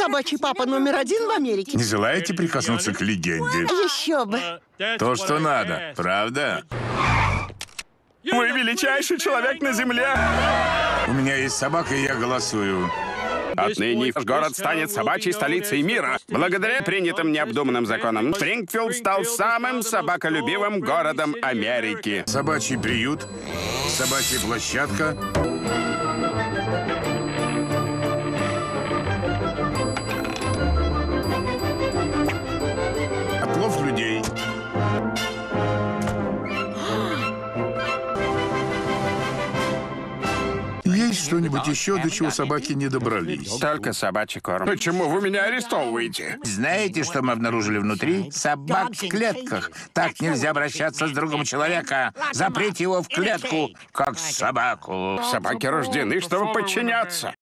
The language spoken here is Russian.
собачий папа номер один в Америке. Не желаете прикоснуться к легенде? Еще бы. То, что надо, правда? Вы величайший человек на земле! У меня есть собака, и я голосую. Отныне наш город станет собачьей столицей мира. Благодаря принятым необдуманным законам, Спрингфилд стал самым собаколюбивым городом Америки. Собачий приют, собачья площадка. Есть что-нибудь еще, до чего собаки не добрались? Только собачий корм. Почему вы меня арестовываете? Знаете, что мы обнаружили внутри? Собак в клетках. Так нельзя обращаться с другом человека. Заприте его в клетку, как собаку. Собаки рождены, чтобы подчиняться.